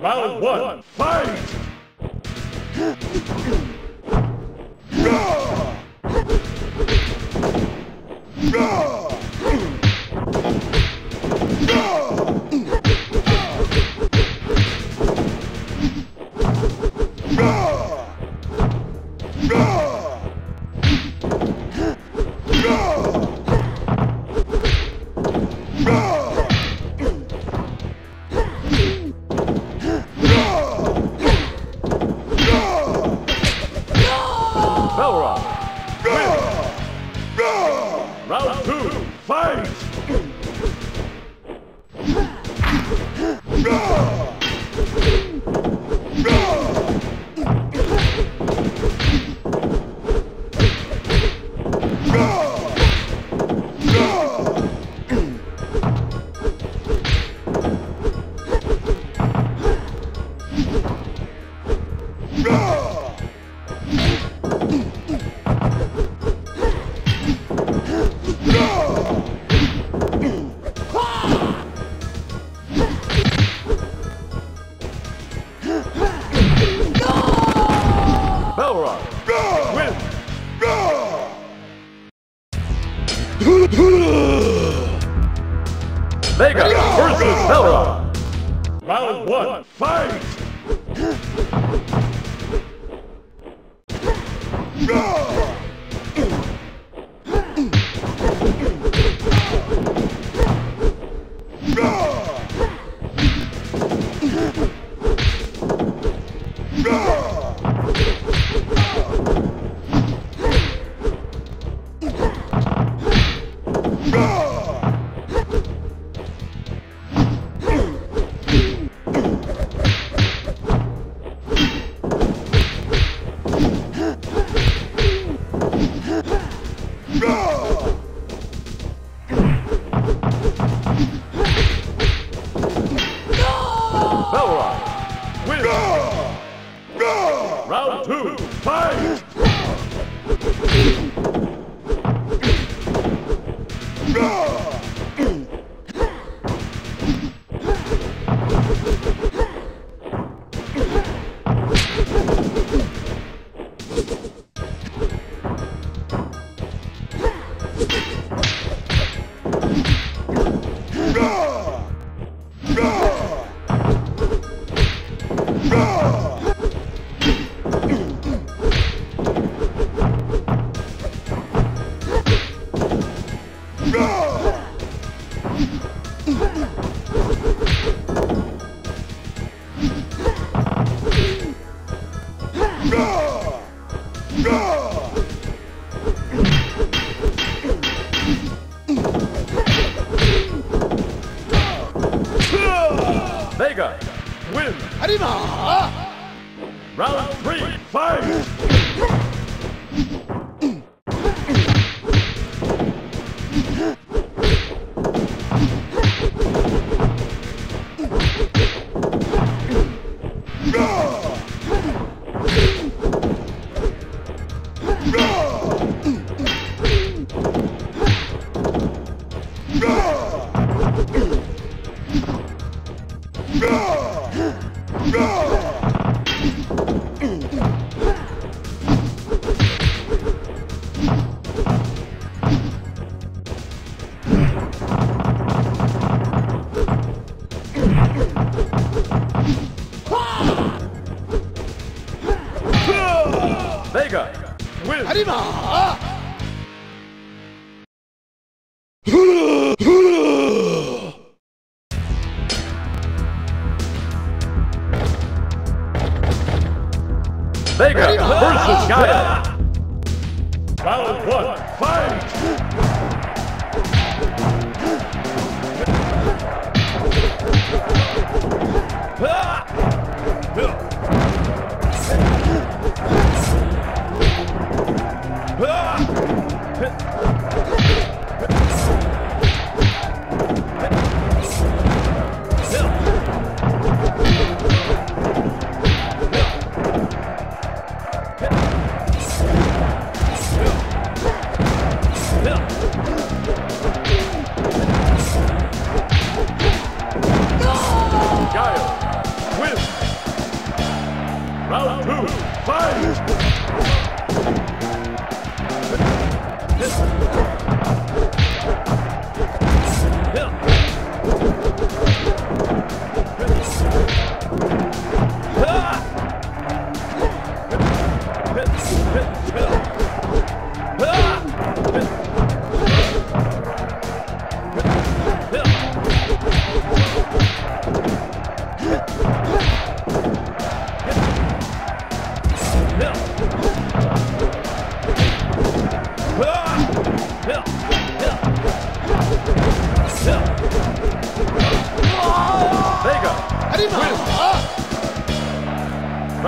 Round one, fight! Balrog! Vega!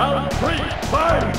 Round three, fight!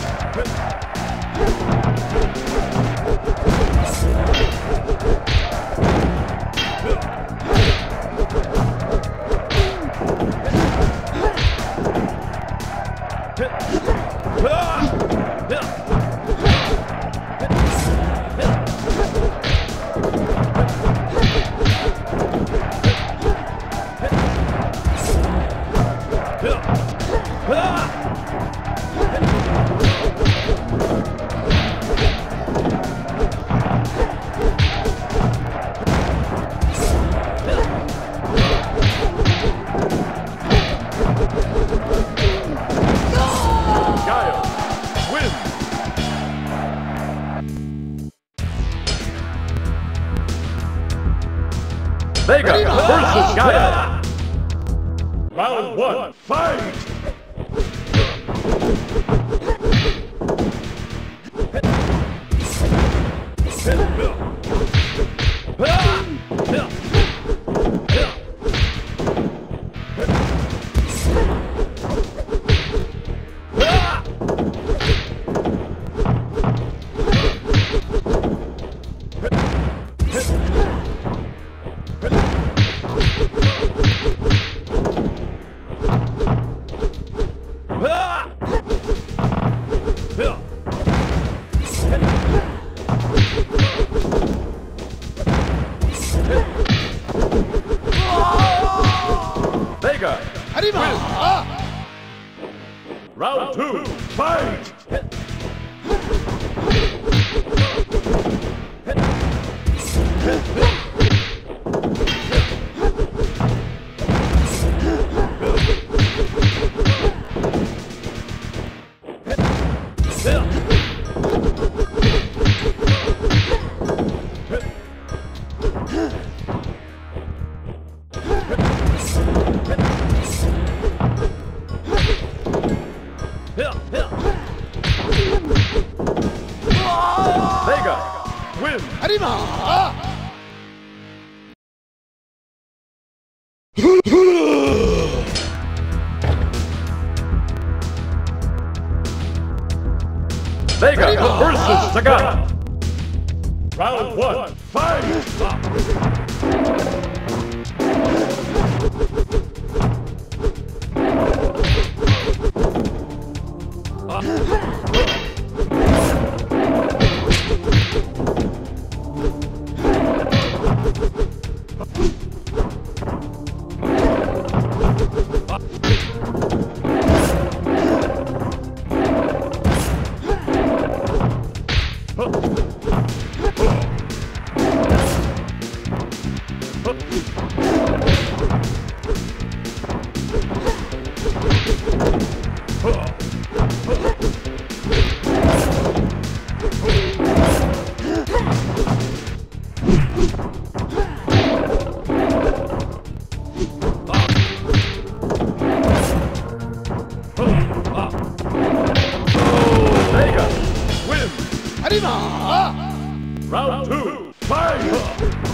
Round two, fight!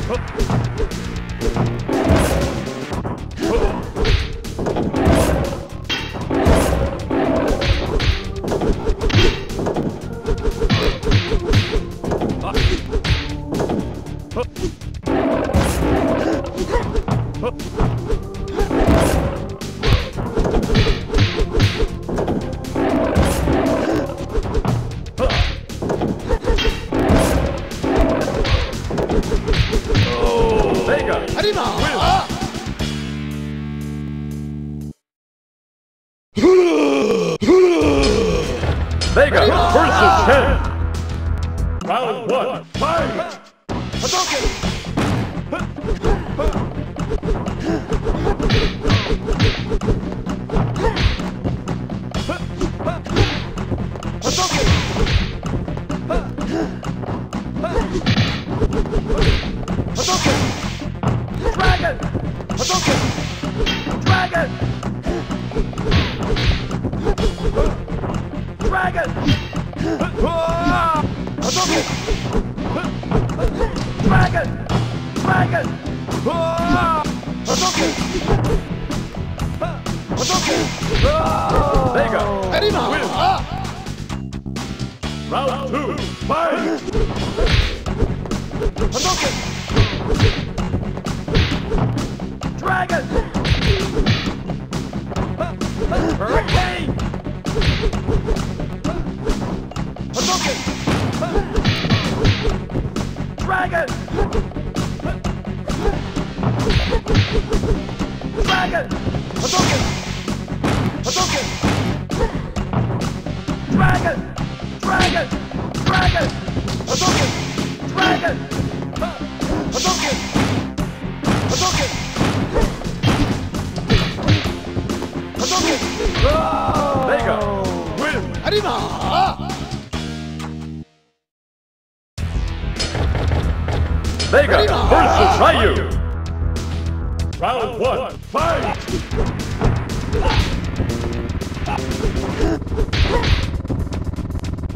Fight! Dragon! Hadouken! Dragon! Hadouken! Hadouken! Hadouken! Oh! There. Win! Arima! Vega versus ah! Ryu! Round one, fight!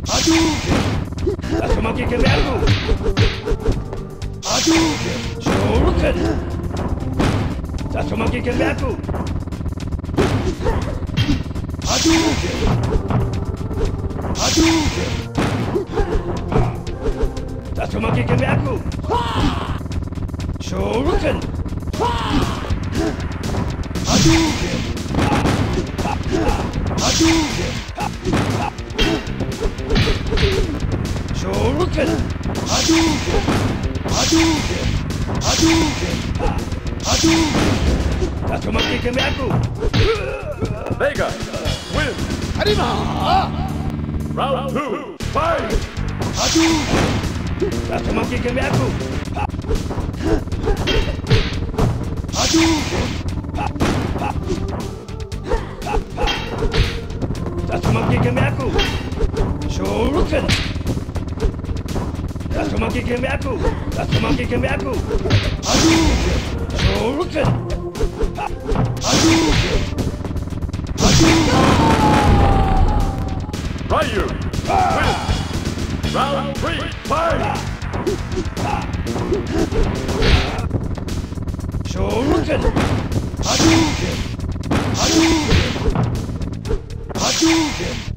Hadouken! 悪魔家けであるぞアドゥーケ、ジョールケ Zašto mam kikem metu? A drugie! A drugie! Zašto mam kikem metu? Shuriken! A drugie! A drugie! Hadouken! Hadouken! Hadouken! Hadouken! Hadouken! Tá tomando que medo! Vega! Win! Arima! Round 2! Fight! Hadouken! Tá tomando que medo! Hadouken! Kenyaku! Takamaki Kenyaku! Hadouken! Shoryuken! Hadouken! Hadouken! Ryu wins. Round three, fight! Shoryuken! Hadouken! Hadouken! Hadouken!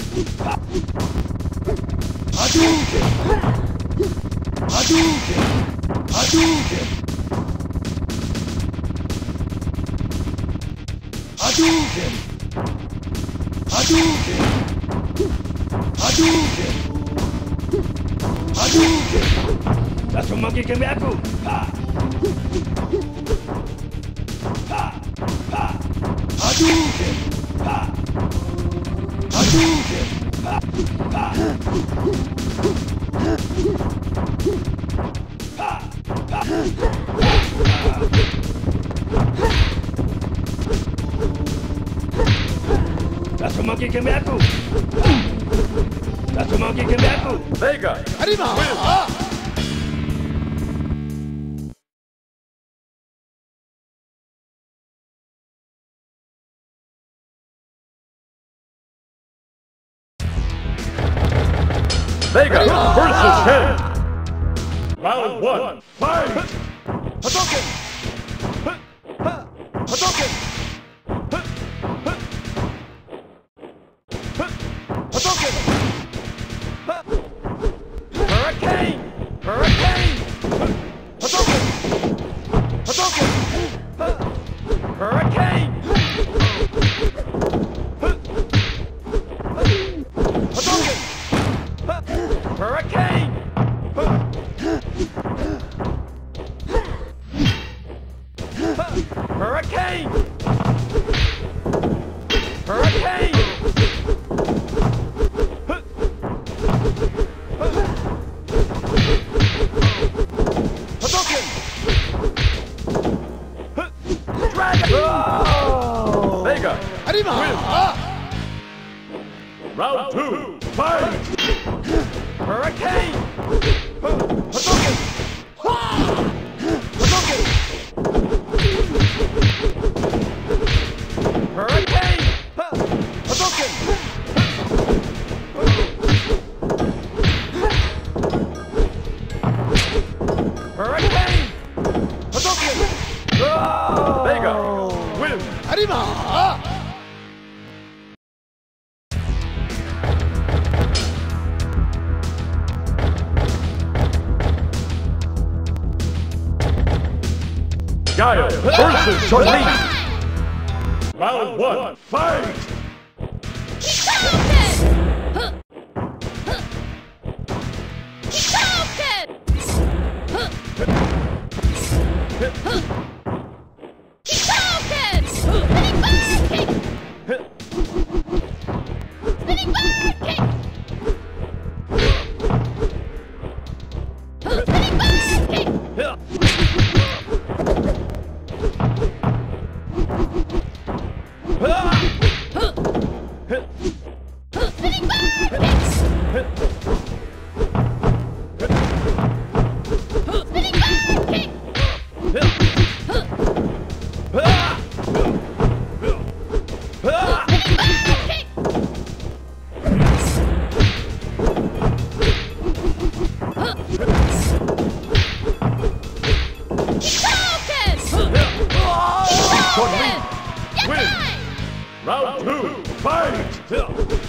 Round two, fight!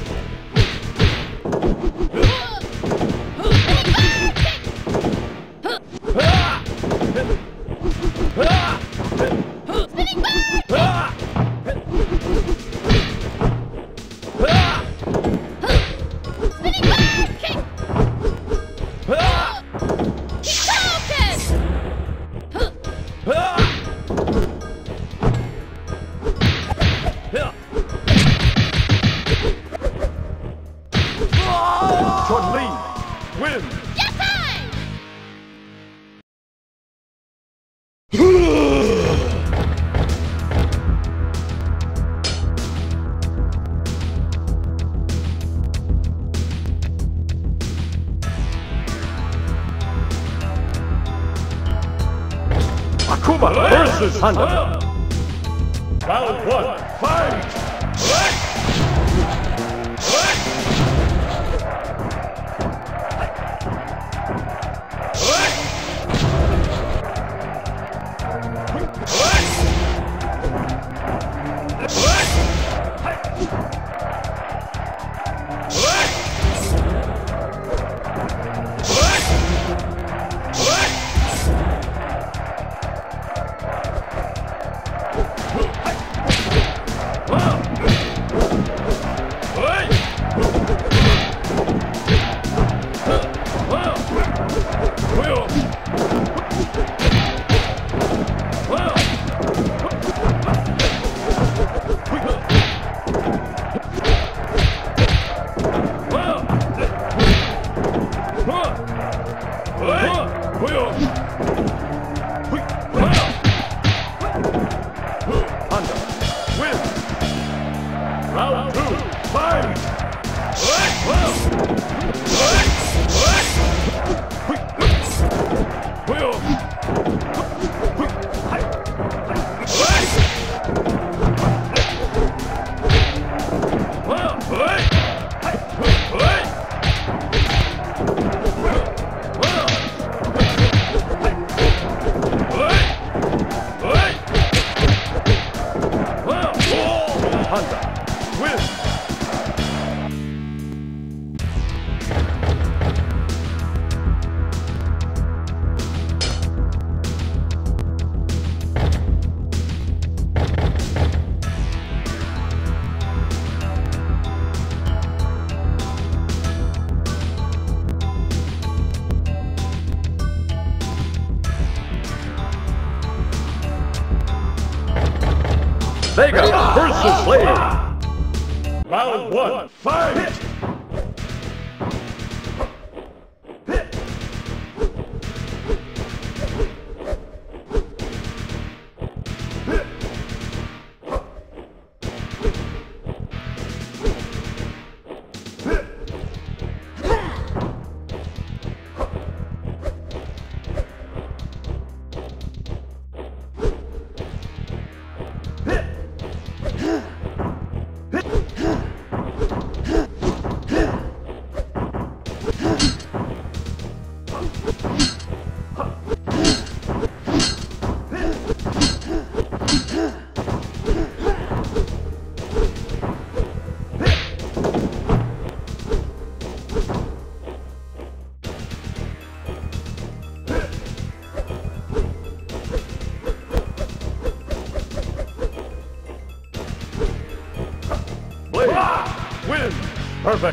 Versus Honda.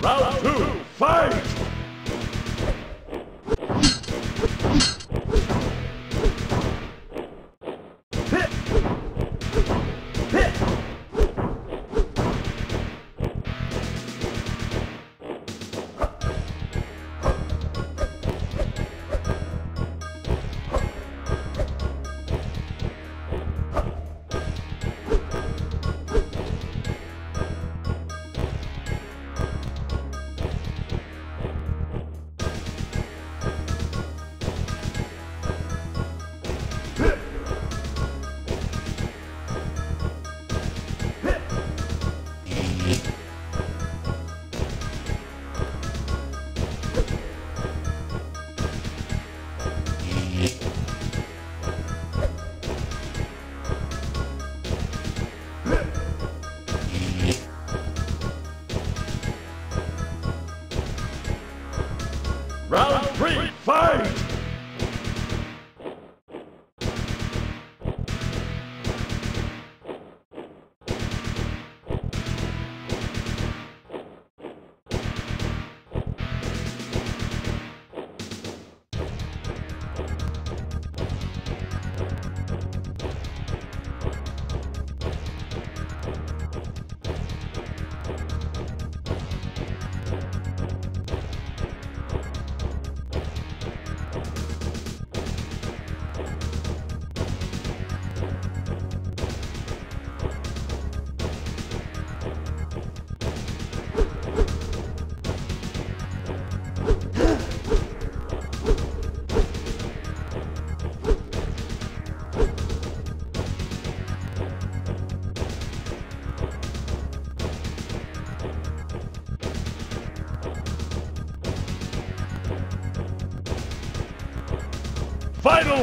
Perfect. Round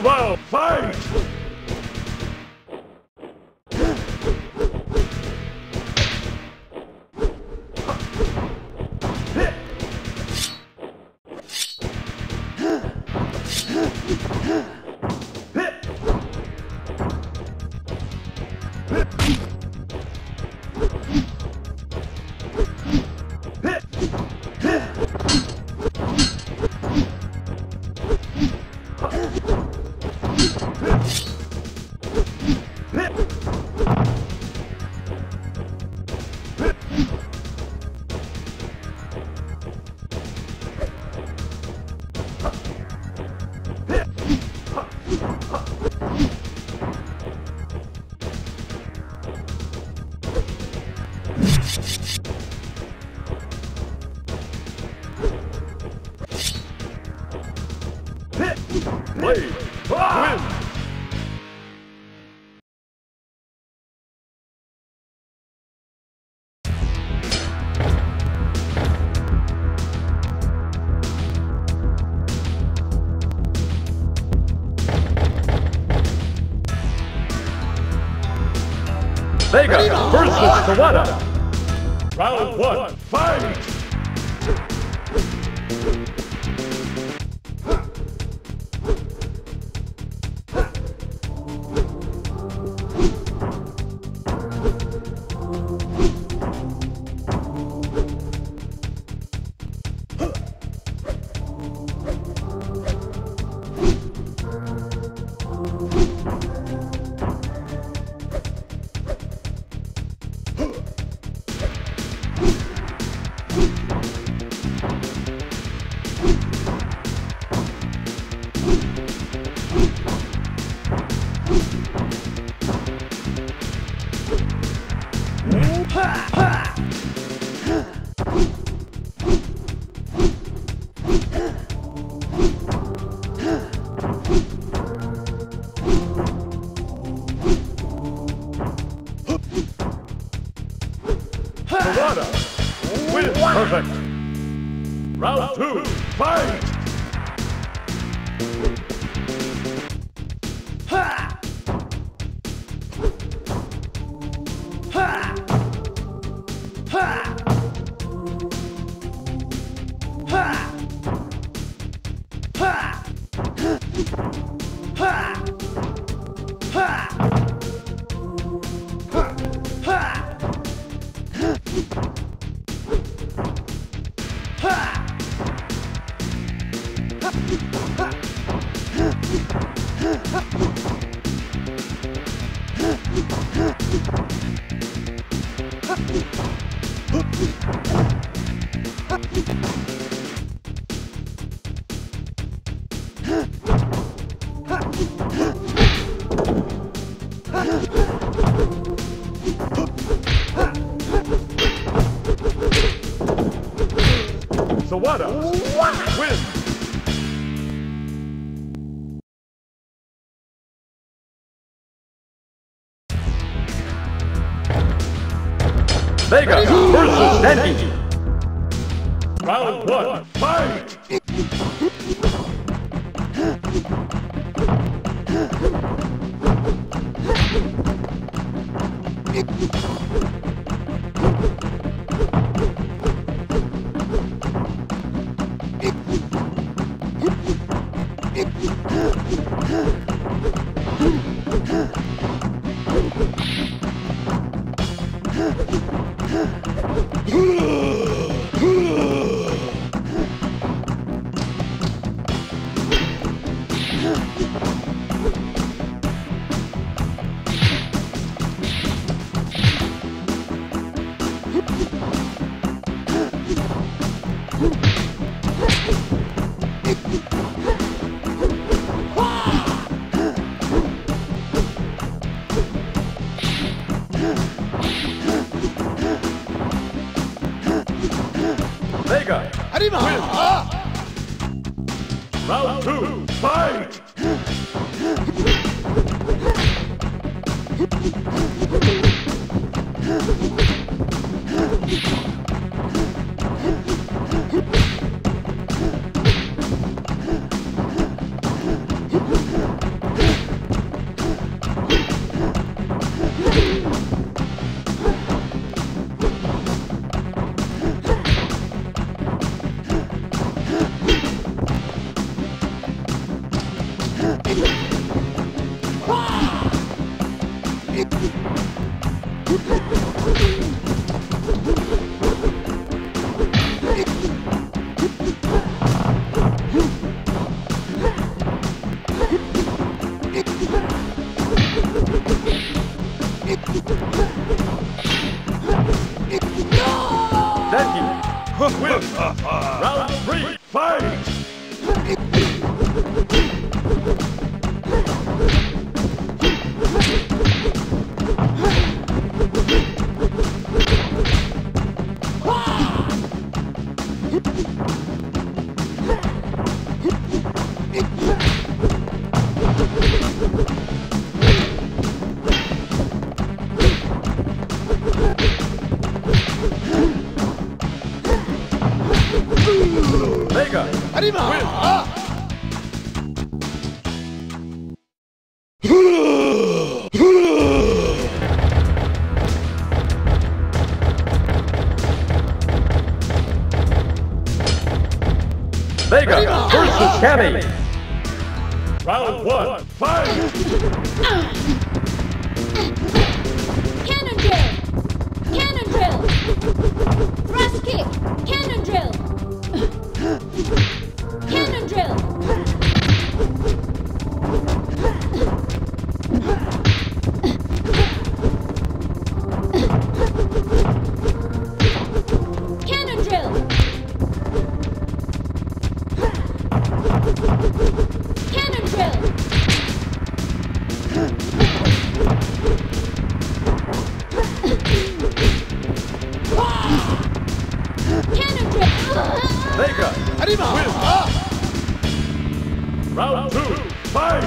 Round. Fight! Vega versus Sawada. Round one, fight! Sawada! Cammy. Cannon drill! Cannon drill! Round two, fight!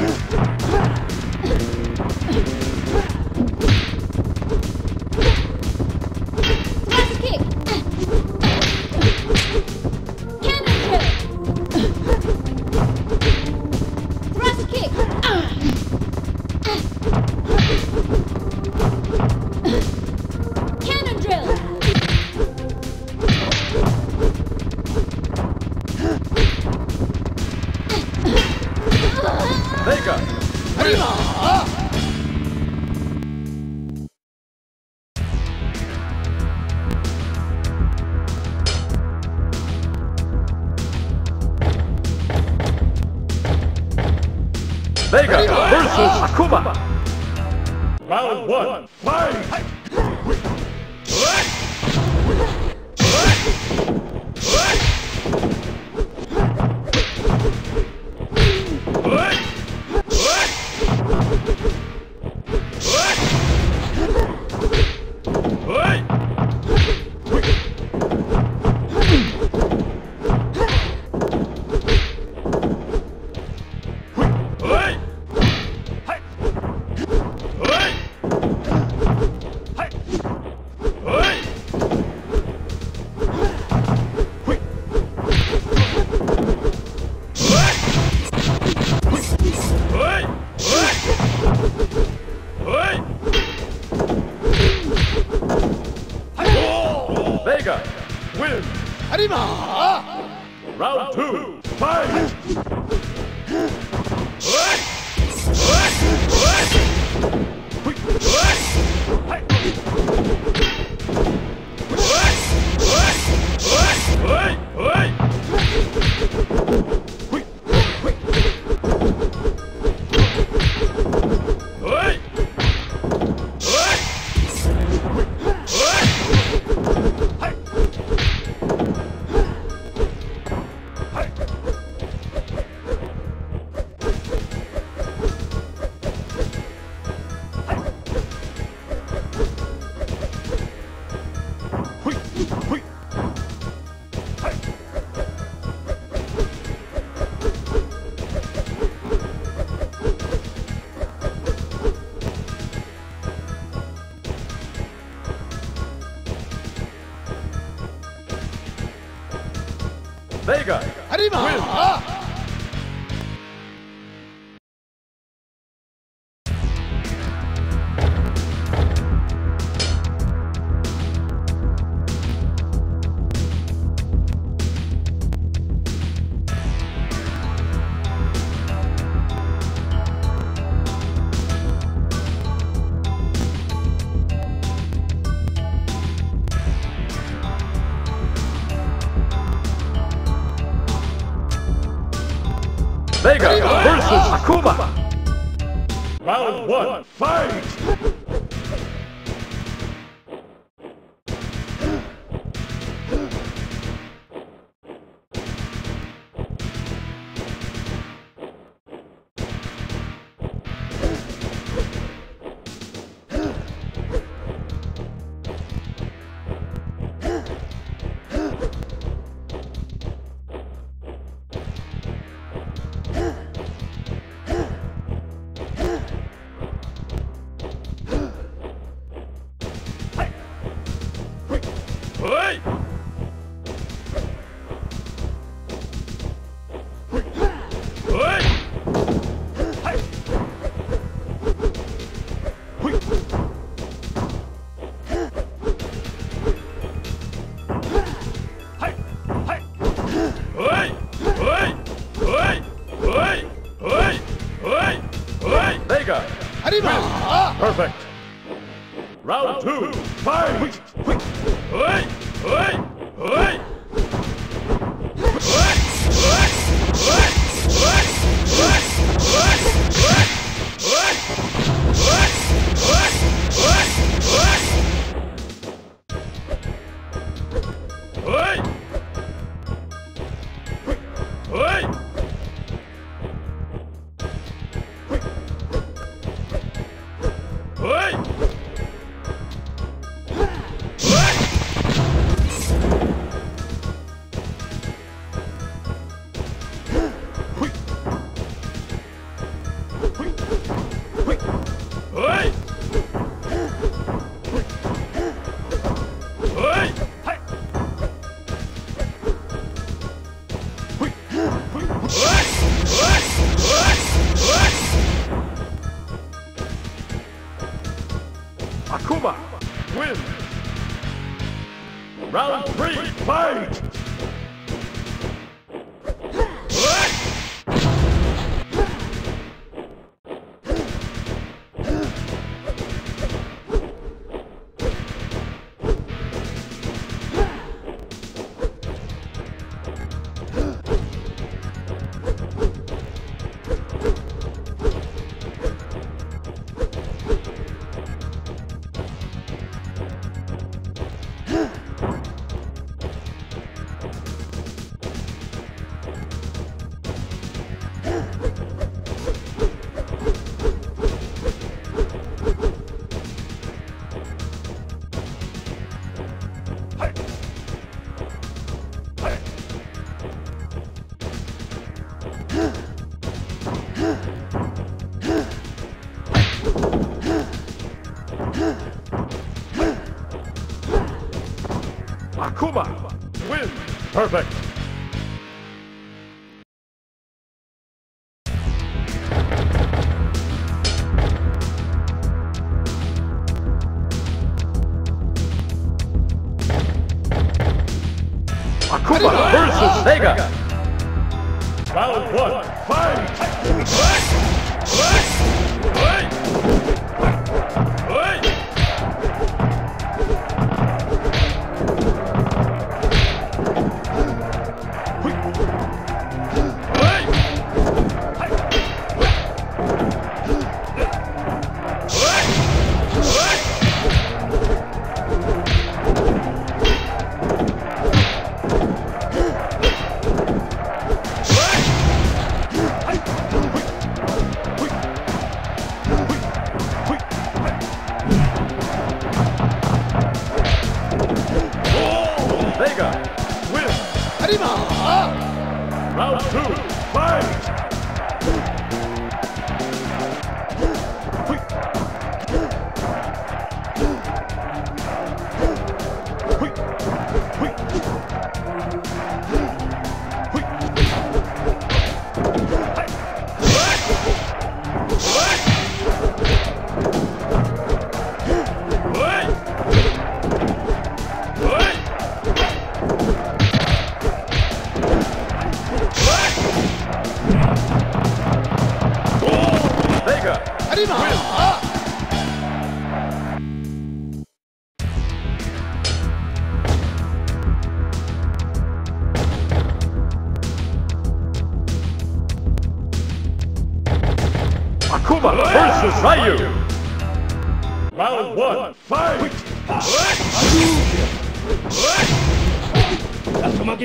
Come on! Akuma wins. Round three, fight!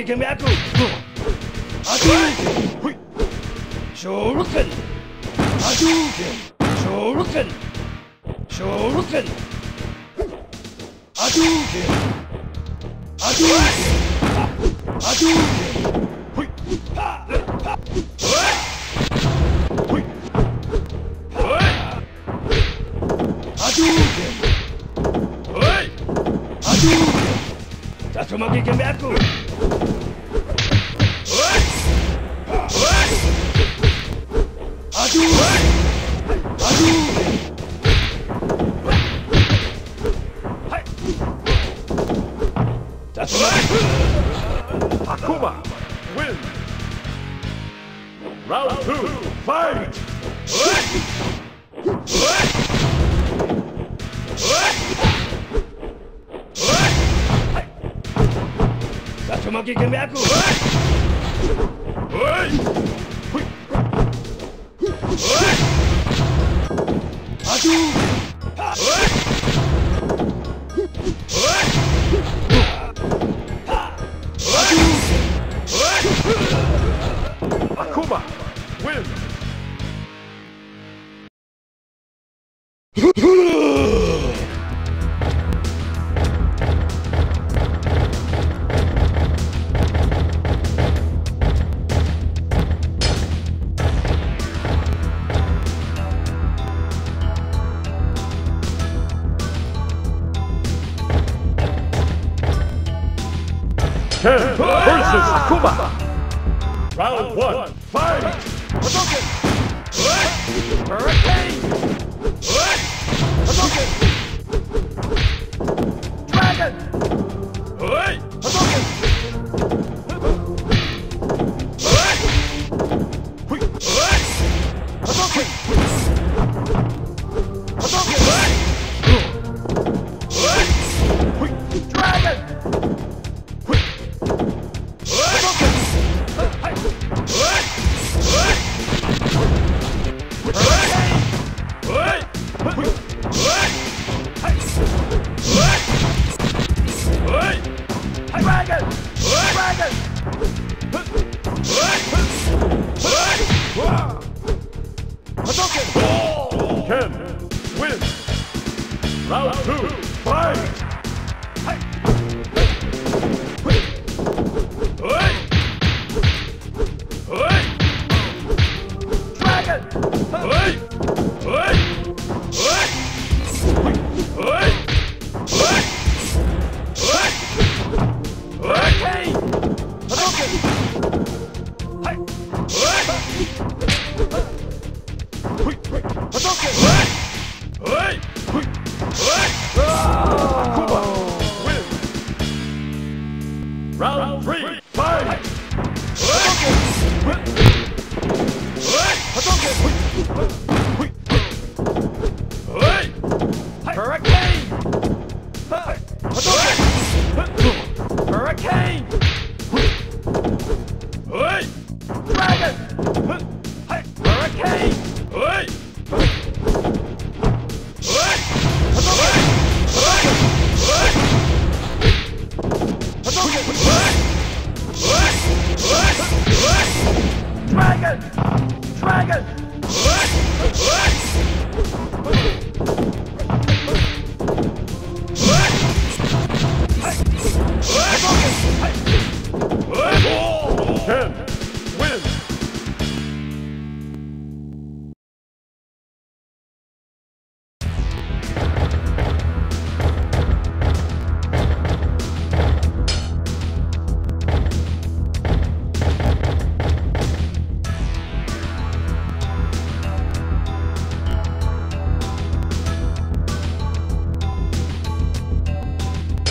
can be. que me acu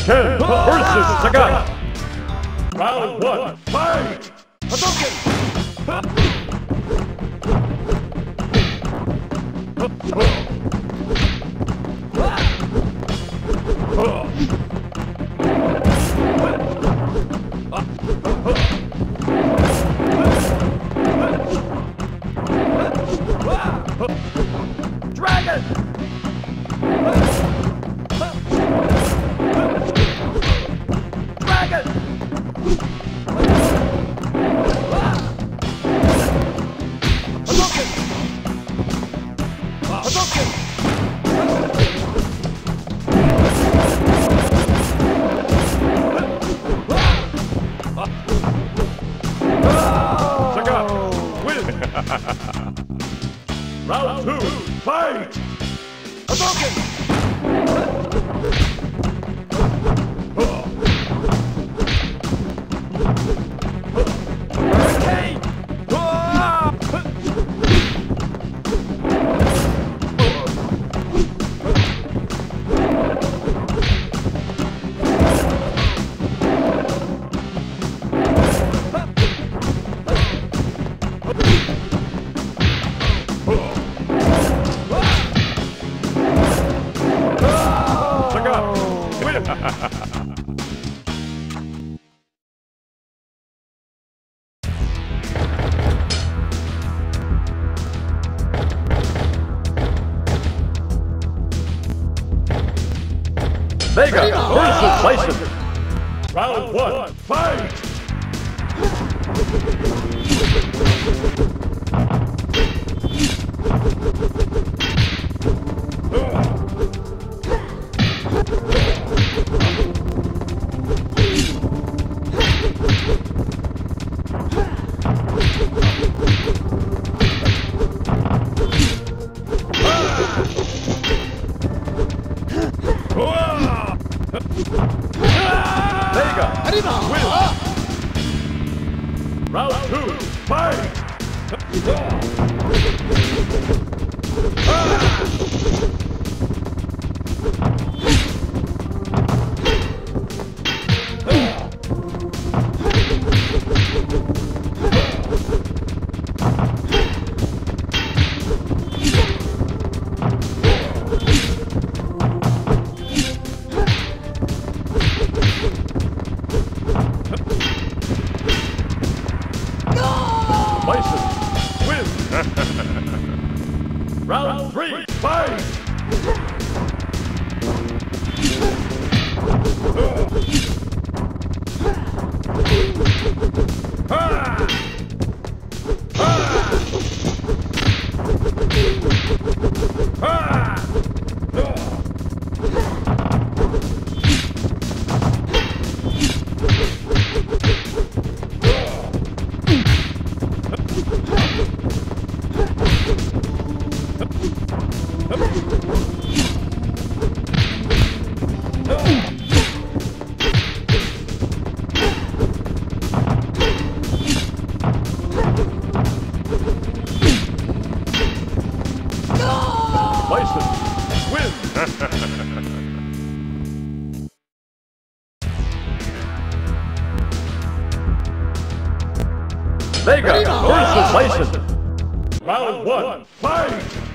Ken versus Sagata. Round one, fight! Dragon! Vega versus Bison. Round one, fight!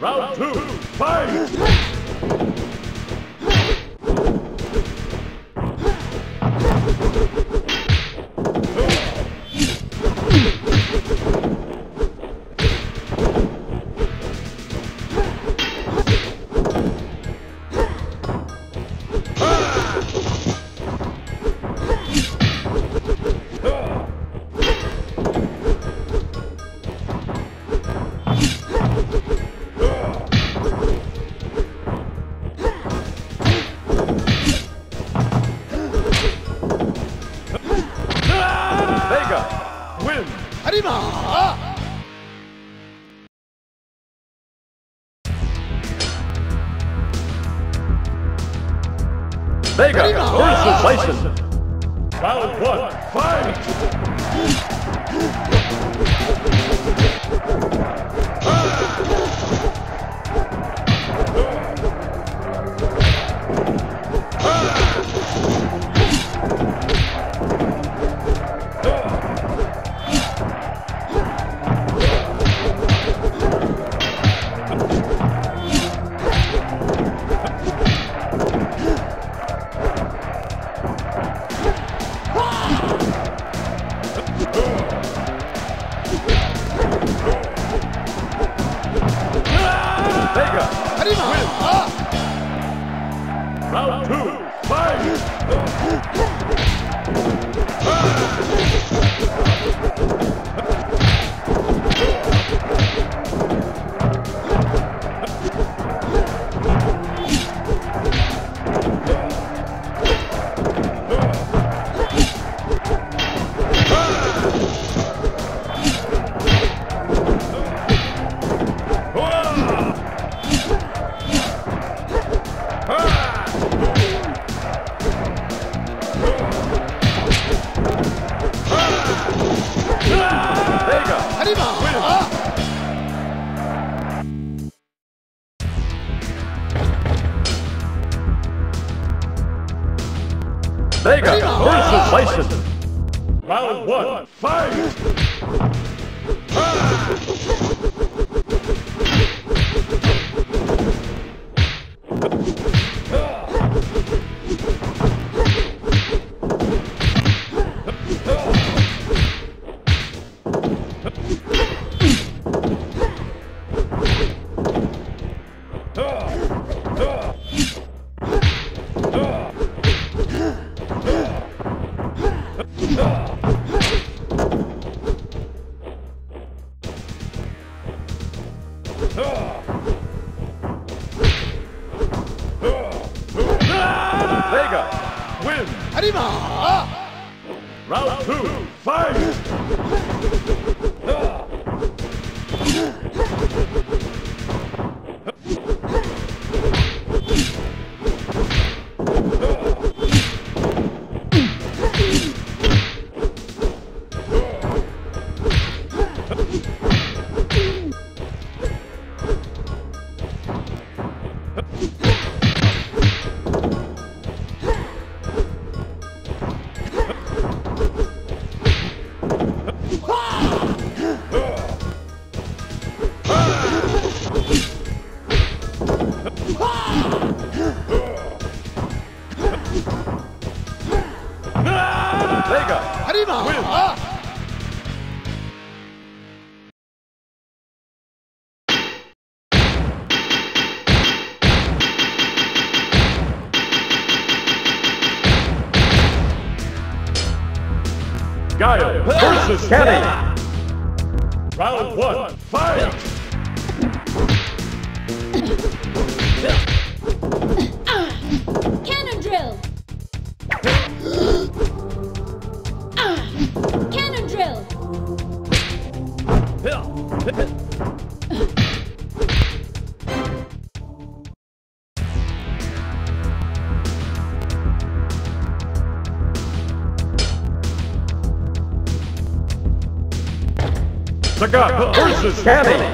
Round two, fight! Versus Cammy.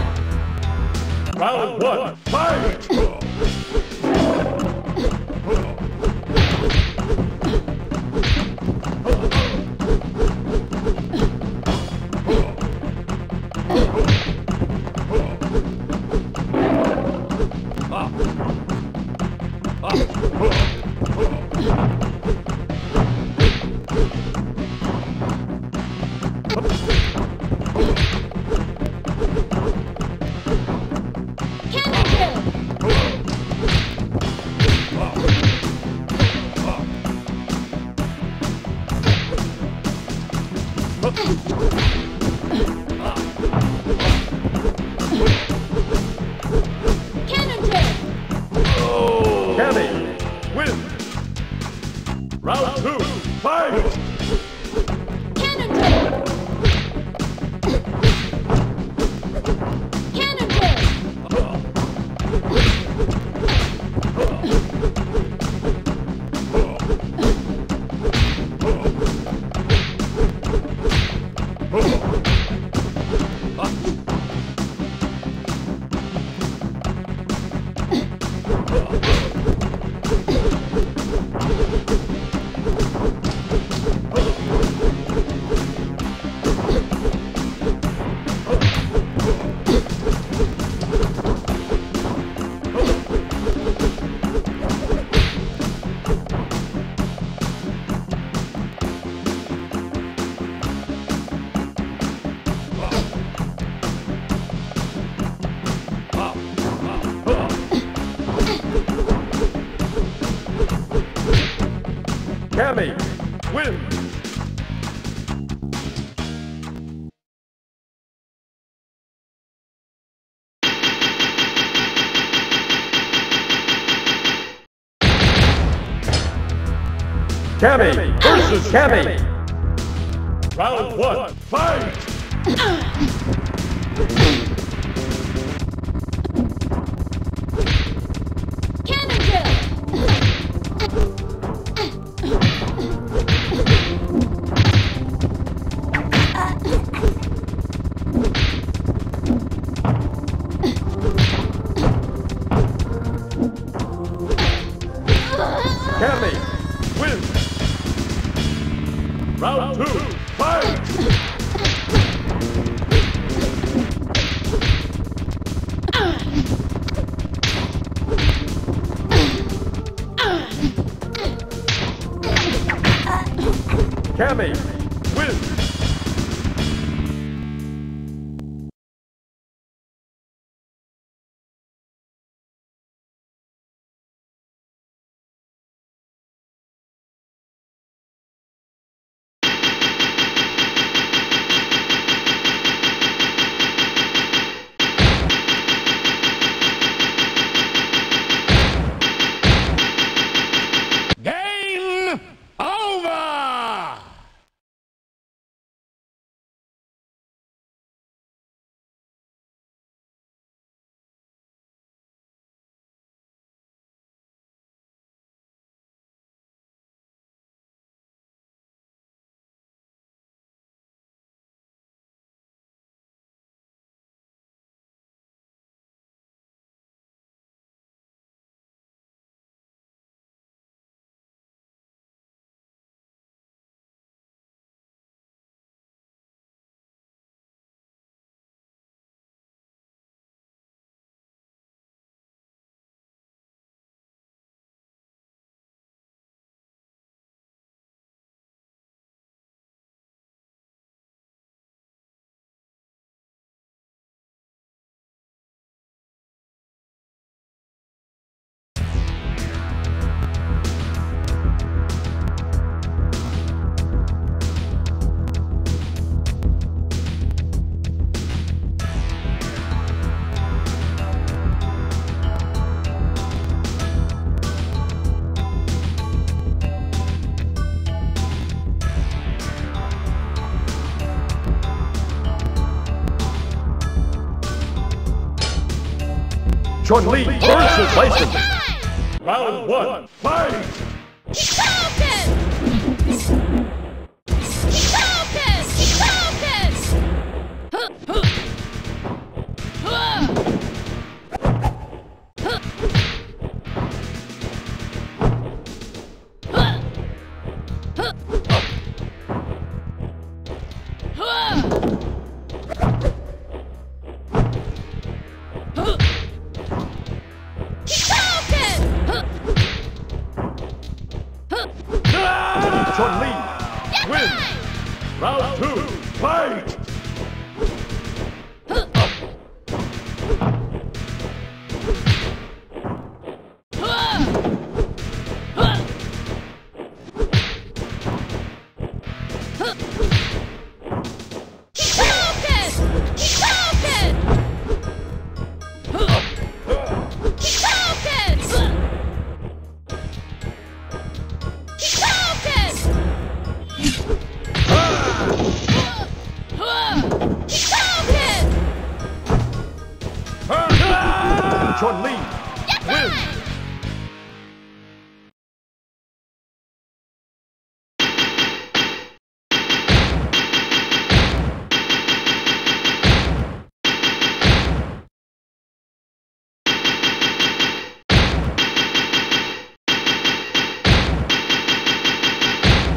Cammy versus Cammy. Round one, fight! Round two, fight! Chun Li versus Bison. Round one, fight!